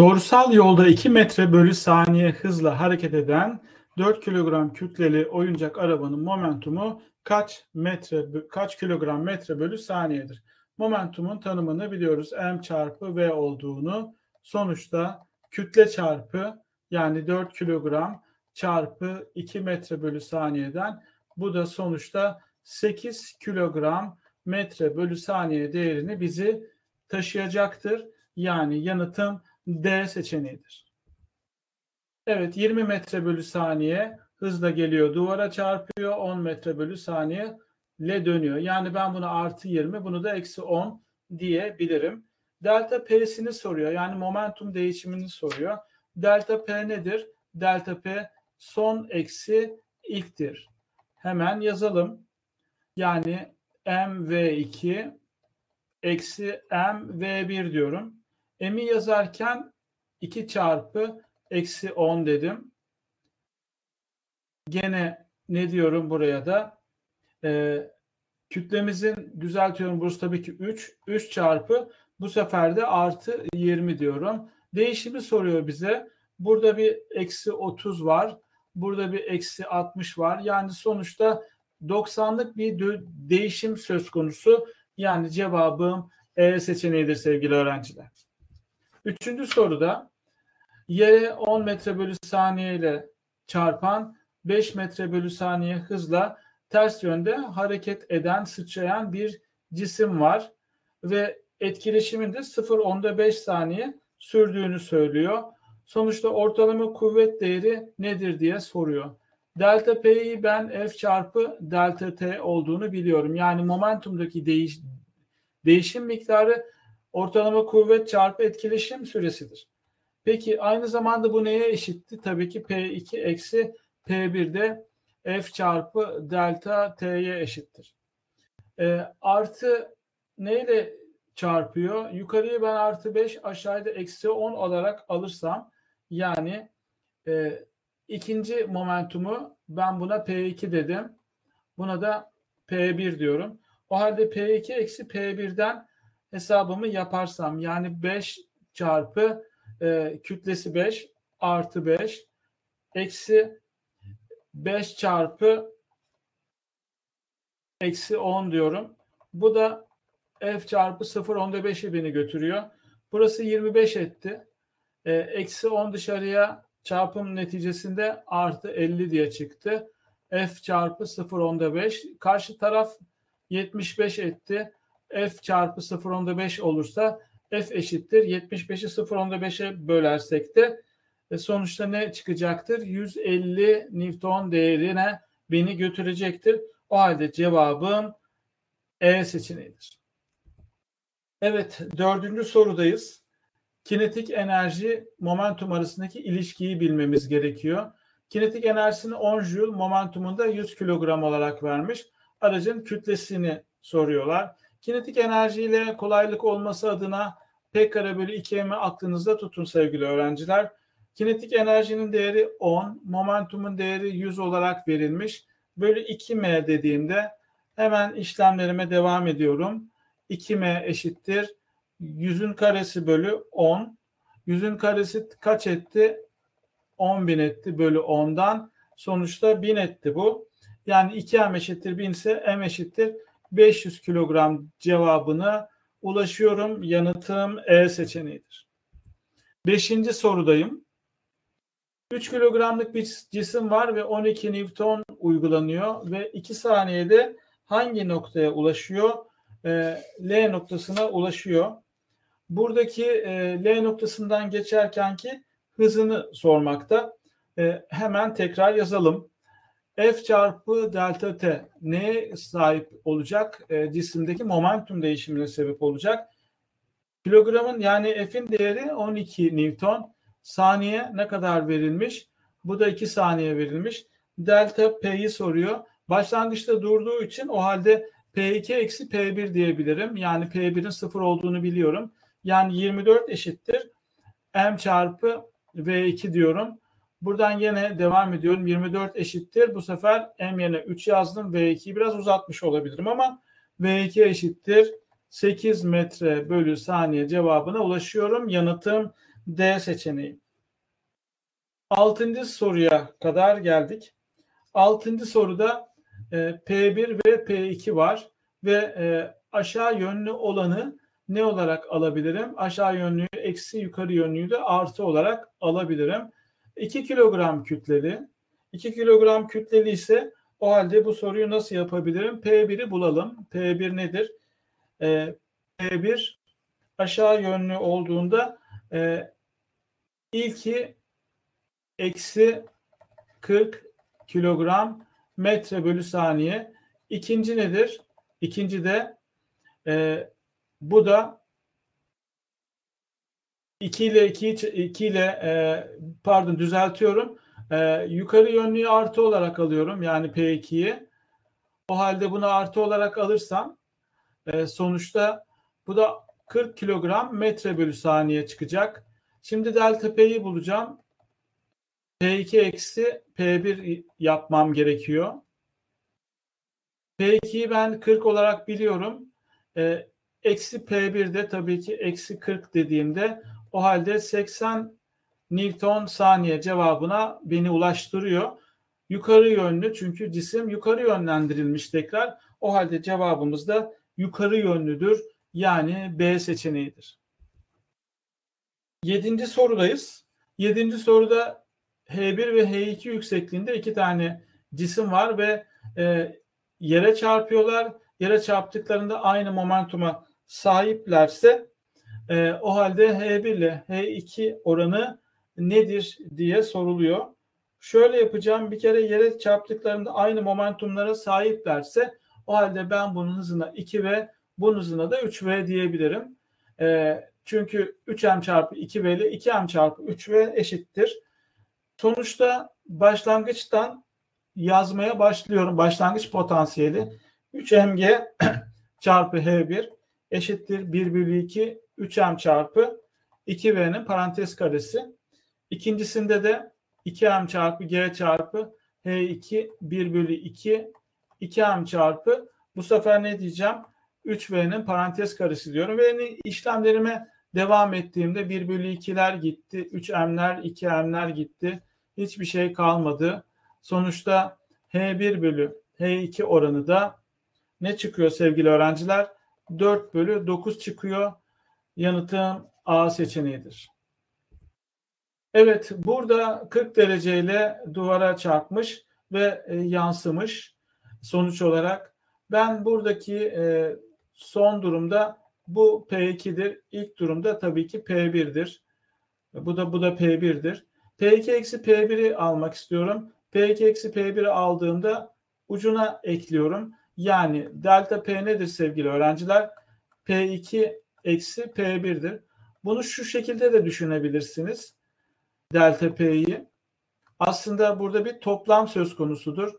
Doğrusal yolda 2 metre bölü saniye hızla hareket eden 4 kilogram kütleli oyuncak arabanın momentumu kaç metre kaç kilogram metre bölü saniyedir? Momentumun tanımını biliyoruz. M çarpı V olduğunu sonuçta kütle çarpı yani 4 kilogram çarpı 2 metre bölü saniyeden bu da sonuçta 8 kilogram metre bölü saniye değerini bizi taşıyacaktır. Yani yanıtım D seçeneğidir. Evet 20 metre bölü saniye hızla geliyor duvara çarpıyor 10 metre bölü saniye ile dönüyor. Yani ben bunu artı 20 bunu da eksi 10 diyebilirim. Delta P'sini soruyor. Yani momentum değişimini soruyor. Delta P nedir? Delta P son eksi ilktir. Hemen yazalım. Yani MV2 eksi MV1 diyorum. M'i yazarken 2 çarpı eksi 10 dedim. Gene ne diyorum buraya da? Ee, kütlemizin düzeltiyorum burası tabii ki 3. 3 çarpı bu sefer de artı 20 diyorum. Değişimi soruyor bize. Burada bir eksi 30 var. Burada bir eksi 60 var. Yani sonuçta 90'lık bir değişim söz konusu. Yani cevabım E seçeneğidir sevgili öğrenciler. Üçüncü soruda yere 10 metre bölü saniye ile çarpan 5 metre bölü saniye hızla ters yönde hareket eden, sıçrayan bir cisim var ve etkileşimin de 0.5 saniye sürdüğünü söylüyor. Sonuçta ortalama kuvvet değeri nedir diye soruyor. Delta P'yi ben F çarpı delta T olduğunu biliyorum. Yani momentumdaki değiş, değişim miktarı ortalama kuvvet çarpı etkileşim süresidir. Peki aynı zamanda bu neye eşitti? Tabii ki P2 eksi P1'de F çarpı delta T'ye eşittir. E, artı neyle çarpıyor? Yukarıyı ben artı 5 aşağıda eksi 10 olarak alırsam yani e, ikinci momentumu ben buna P2 dedim. Buna da P1 diyorum. O halde P2 eksi P1'den hesabımı yaparsam yani 5 çarpı e, kütlesi 5 artı 5 eksi 5 çarpı eksi 10 diyorum. Bu da f çarpı 0 onda 5'i beni götürüyor. Burası 25 etti. E, eksi 10 dışarıya çarpım neticesinde artı 50 diye çıktı. f çarpı 0 onda 5. Karşı taraf 75 etti f çarpı 0.5 olursa f eşittir 75'i 0.5'e bölersek de e, sonuçta ne çıkacaktır? 150 Newton değerine beni götürecektir. O halde cevabım E seçeneğidir. Evet dördüncü sorudayız. Kinetik enerji momentum arasındaki ilişkiyi bilmemiz gerekiyor. Kinetik enerjisini 10 joule momentumunda 100 kilogram olarak vermiş. Aracın kütlesini soruyorlar. Kinetik enerjiyle kolaylık olması adına P bölü 2M'i aklınızda tutun sevgili öğrenciler. Kinetik enerjinin değeri 10, momentumun değeri 100 olarak verilmiş. Bölü 2M dediğimde hemen işlemlerime devam ediyorum. 2M eşittir. 100'ün karesi bölü 10. 100'ün karesi kaç etti? 10 bin etti bölü 10'dan. Sonuçta 1000 etti bu. Yani 2M eşittir 1000 ise M eşittir 500 kilogram cevabına ulaşıyorum. Yanıtım E seçeneğidir. Beşinci sorudayım. 3 kilogramlık bir cisim var ve 12 Newton uygulanıyor ve 2 saniyede hangi noktaya ulaşıyor? E, L noktasına ulaşıyor. Buradaki e, L noktasından geçerkenki hızını sormakta. E, hemen tekrar yazalım. F çarpı delta T neye sahip olacak? E, cisimdeki momentum değişimine sebep olacak. Kilogramın yani F'in değeri 12 Newton. Saniye ne kadar verilmiş? Bu da 2 saniye verilmiş. Delta P'yi soruyor. Başlangıçta durduğu için o halde P2 eksi P1 diyebilirim. Yani P1'in 0 olduğunu biliyorum. Yani 24 eşittir. M çarpı V2 diyorum. Buradan yine devam ediyorum. 24 eşittir. Bu sefer m yerine 3 yazdım. V2'yi biraz uzatmış olabilirim ama V2 eşittir. 8 metre bölü saniye cevabına ulaşıyorum. Yanıtım D seçeneği. Altıncı soruya kadar geldik. Altıncı soruda e, P1 ve P2 var ve e, aşağı yönlü olanı ne olarak alabilirim? Aşağı yönlüyü eksi yukarı yönlüyü de artı olarak alabilirim. 2 kilogram kütleli. 2 kilogram kütleli ise o halde bu soruyu nasıl yapabilirim? P1'i bulalım. P1 nedir? Ee, P1 aşağı yönlü olduğunda e, ilki eksi 40 kilogram metre bölü saniye. İkinci nedir? İkinci de e, bu da 2 ile 2, 2 ile e, pardon düzeltiyorum. E, yukarı yönlüyü artı olarak alıyorum. Yani P2'yi. O halde bunu artı olarak alırsam e, sonuçta bu da 40 kilogram metre bölü saniye çıkacak. Şimdi delta P'yi bulacağım. P2 eksi P1 yapmam gerekiyor. P2'yi ben 40 olarak biliyorum. E, eksi P1'de tabii ki eksi 40 dediğimde o halde 80 Newton saniye cevabına beni ulaştırıyor. Yukarı yönlü çünkü cisim yukarı yönlendirilmiş tekrar. O halde cevabımız da yukarı yönlüdür. Yani B seçeneğidir. Yedinci sorudayız. Yedinci soruda H1 ve H2 yüksekliğinde iki tane cisim var ve e, yere çarpıyorlar. Yere çarptıklarında aynı momentuma sahiplerse e, o halde H1 ile H2 oranı nedir diye soruluyor. Şöyle yapacağım bir kere yere çarptıklarında aynı momentumlara sahiplerse o halde ben bunun hızına 2V bunun hızına da 3V diyebilirim. E, çünkü 3M çarpı 2V ile 2M çarpı 3V eşittir. Sonuçta başlangıçtan yazmaya başlıyorum. Başlangıç potansiyeli 3mg çarpı h1 eşittir 1 bölü 2 3m çarpı 2v'nin parantez karesi. İkincisinde de 2m çarpı g çarpı h2 1 bölü 2 2m çarpı bu sefer ne diyeceğim? 3v'nin parantez karesi diyorum ve işlemlerime devam ettiğimde 1 bölü 2'ler gitti. 3m'ler 2m'ler gitti. Hiçbir şey kalmadı. Sonuçta H1 bölü H2 oranı da ne çıkıyor sevgili öğrenciler? 4 bölü 9 çıkıyor. Yanıtım A seçeneğidir. Evet burada 40 dereceyle duvara çarpmış ve e, yansımış sonuç olarak. Ben buradaki e, son durumda bu P2'dir. İlk durumda tabii ki P1'dir. Bu da bu da P1'dir. P2 eksi P1'i almak istiyorum. P2 eksi P1'i aldığımda ucuna ekliyorum. Yani delta P nedir sevgili öğrenciler? P2 eksi P1'dir. Bunu şu şekilde de düşünebilirsiniz. Delta P'yi. Aslında burada bir toplam söz konusudur.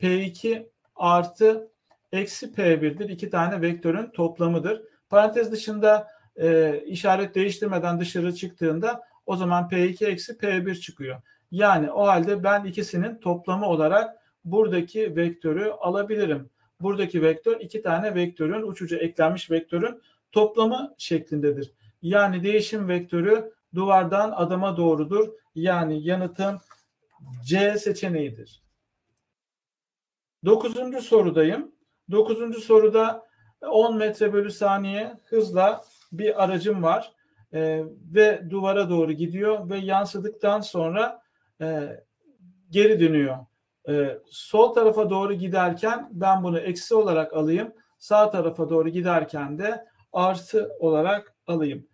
P2 artı eksi P1'dir. İki tane vektörün toplamıdır. Parantez dışında e, işaret değiştirmeden dışarı çıktığında o zaman P2 eksi P1 çıkıyor. Yani o halde ben ikisinin toplamı olarak buradaki vektörü alabilirim. Buradaki vektör iki tane vektörün uçucu eklenmiş vektörün toplamı şeklindedir. Yani değişim vektörü duvardan adama doğrudur. Yani yanıtım C seçeneğidir. Dokuzuncu sorudayım. Dokuzuncu soruda 10 metre bölü saniye hızla bir aracım var e, ve duvara doğru gidiyor ve yansıdıktan sonra e, geri dönüyor. E, sol tarafa doğru giderken ben bunu eksi olarak alayım. Sağ tarafa doğru giderken de artı olarak alayım.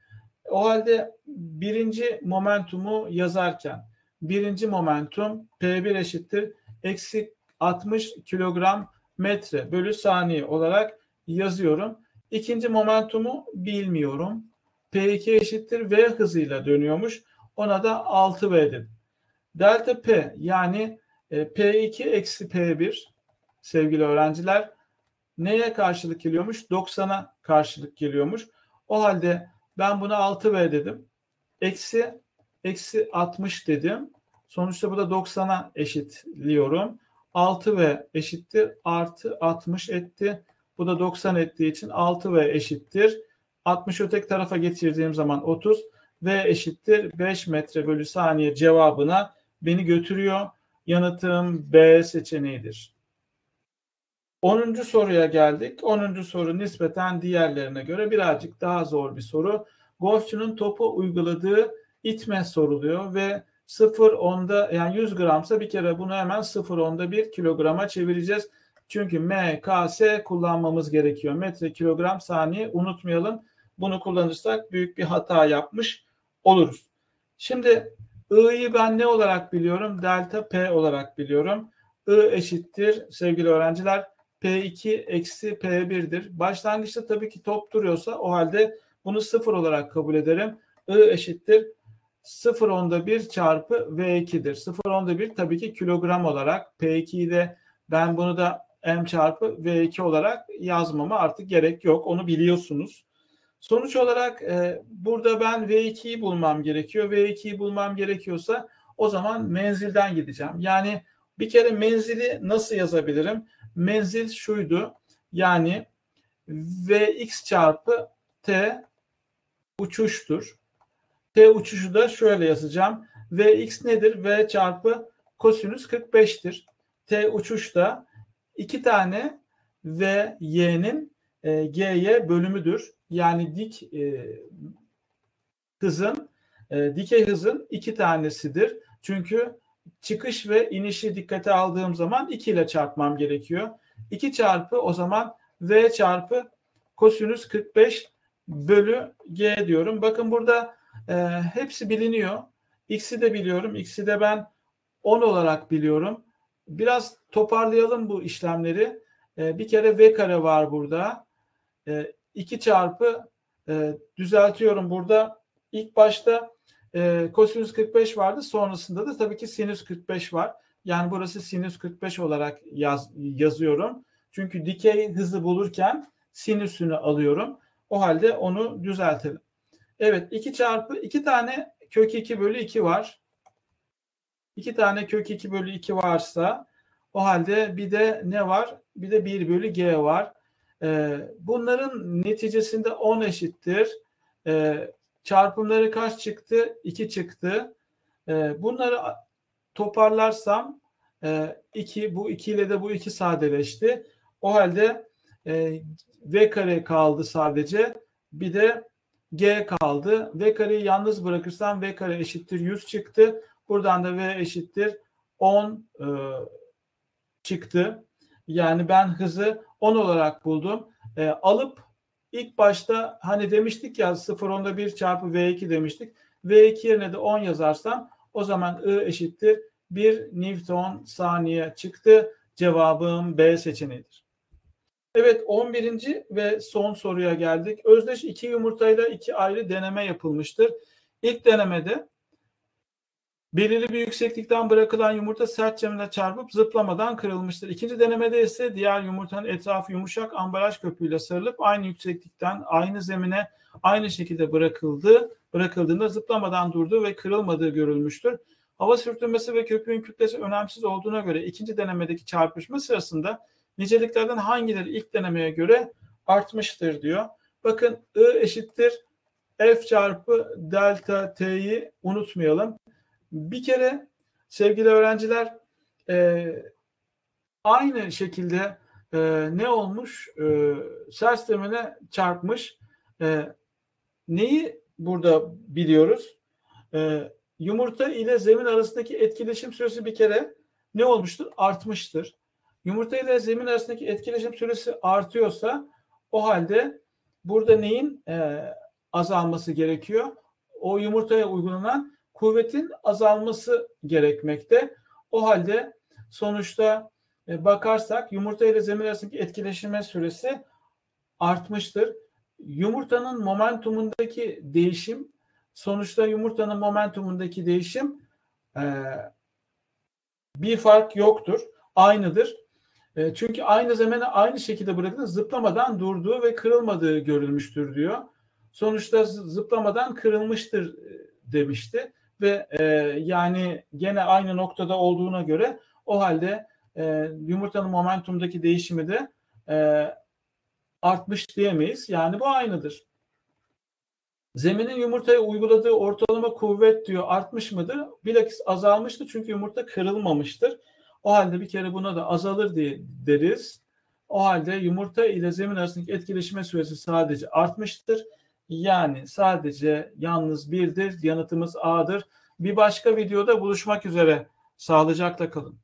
O halde birinci momentumu yazarken birinci momentum P1 eşittir eksi 60 kilogram metre bölü saniye olarak yazıyorum. İkinci momentumu bilmiyorum. P2 eşittir V hızıyla dönüyormuş. Ona da 6V dedim. Delta P yani P2 eksi P1 sevgili öğrenciler neye karşılık geliyormuş? 90'a karşılık geliyormuş. O halde ben buna 6V dedim. Eksi eksi 60 dedim. Sonuçta bu da 90'a eşitliyorum. 6V eşittir artı 60 etti. Bu da 90 ettiği için 6V eşittir. 60 öteki tarafa getirdiğim zaman 30. V eşittir 5 metre bölü saniye cevabına beni götürüyor. Yanıtım B seçeneğidir. 10. soruya geldik. 10. soru nispeten diğerlerine göre birazcık daha zor bir soru. Golfçunun topu uyguladığı itme soruluyor ve 0 onda yani 100 gramsa bir kere bunu hemen 0 onda 1 kilograma çevireceğiz. Çünkü MKS kullanmamız gerekiyor. Metre kilogram saniye unutmayalım. Bunu kullanırsak büyük bir hata yapmış oluruz. Şimdi I'yı ben ne olarak biliyorum? Delta P olarak biliyorum. I eşittir sevgili öğrenciler P2 eksi P1'dir. Başlangıçta tabii ki top duruyorsa o halde bunu sıfır olarak kabul ederim. I eşittir 0 onda 1 çarpı V2'dir. 0 onda 1 tabii ki kilogram olarak. P2'yi de ben bunu da M çarpı V2 olarak yazmama artık gerek yok. Onu biliyorsunuz. Sonuç olarak e, burada ben V2'yi bulmam gerekiyor. V2'yi bulmam gerekiyorsa o zaman menzilden gideceğim. Yani bir kere menzili nasıl yazabilirim? Menzil şuydu. Yani Vx çarpı T uçuştur. T uçuşu da şöyle yazacağım. Vx nedir? V çarpı kosinüs 45'tir. T uçuş da iki tane V y'nin e, G'ye bölümüdür. Yani dik e, hızın e, dikey hızın iki tanesidir. Çünkü çıkış ve inişi dikkate aldığım zaman 2 ile çarpmam gerekiyor. 2 çarpı o zaman V çarpı kosinüs 45 bölü G diyorum. Bakın burada e, hepsi biliniyor. X'i de biliyorum. X'i de ben 10 olarak biliyorum. Biraz toparlayalım bu işlemleri. E, bir kere V kare var burada. E, 2 çarpı e, düzeltiyorum burada. İlk başta e, kosinüs 45 vardı. Sonrasında da tabii ki sinüs 45 var. Yani burası sinüs 45 olarak yaz, yazıyorum. Çünkü dikey hızı bulurken sinüsünü alıyorum. O halde onu düzeltelim. Evet 2 çarpı 2 tane kök 2 bölü 2 var. 2 tane kök 2 bölü 2 varsa o halde bir de ne var? Bir de 1 bölü g var. Ee, bunların neticesinde 10 eşittir. Ee, çarpımları kaç çıktı? 2 çıktı. Ee, bunları toparlarsam e, 2 bu 2 ile de bu 2 sadeleşti. O halde e, v kare kaldı sadece. Bir de g kaldı. V kareyi yalnız bırakırsam v kare eşittir 100 çıktı. Buradan da v eşittir 10 e, çıktı. Yani ben hızı 10 olarak buldum. E, alıp ilk başta hani demiştik ya 0 onda 1 çarpı V2 demiştik. V2 yerine de 10 yazarsam o zaman I eşittir 1 Newton saniye çıktı. Cevabım B seçeneğidir. Evet 11. ve son soruya geldik. Özdeş iki yumurtayla iki ayrı deneme yapılmıştır. İlk denemede Belirli bir yükseklikten bırakılan yumurta sert zemine çarpıp zıplamadan kırılmıştır. İkinci denemede ise diğer yumurtanın etrafı yumuşak ambalaj köpüğüyle sarılıp aynı yükseklikten aynı zemine aynı şekilde bırakıldı. Bırakıldığında zıplamadan durduğu ve kırılmadığı görülmüştür. Hava sürtünmesi ve köpüğün kütlesi önemsiz olduğuna göre ikinci denemedeki çarpışma sırasında niceliklerden hangileri ilk denemeye göre artmıştır diyor. Bakın I eşittir F çarpı delta T'yi unutmayalım. Bir kere sevgili öğrenciler e, aynı şekilde e, ne olmuş? E, sers zemine çarpmış. E, neyi burada biliyoruz? E, yumurta ile zemin arasındaki etkileşim süresi bir kere ne olmuştur? Artmıştır. Yumurta ile zemin arasındaki etkileşim süresi artıyorsa o halde burada neyin e, azalması gerekiyor? O yumurtaya uygulanan kuvvetin azalması gerekmekte. O halde sonuçta e, bakarsak yumurta ile zemin arasındaki etkileşime süresi artmıştır. Yumurtanın momentumundaki değişim sonuçta yumurtanın momentumundaki değişim e, bir fark yoktur. Aynıdır. E, çünkü aynı zemine aynı şekilde bırakılır zıplamadan durduğu ve kırılmadığı görülmüştür diyor. Sonuçta zıplamadan kırılmıştır demişti ve e, yani gene aynı noktada olduğuna göre o halde e, yumurtanın momentumdaki değişimi de e, artmış diyemeyiz. Yani bu aynıdır. Zeminin yumurtaya uyguladığı ortalama kuvvet diyor artmış mıdır? Bilakis azalmıştır çünkü yumurta kırılmamıştır. O halde bir kere buna da azalır diye deriz. O halde yumurta ile zemin arasındaki etkileşime süresi sadece artmıştır. Yani sadece yalnız birdir. Yanıtımız A'dır. Bir başka videoda buluşmak üzere. Sağlıcakla kalın.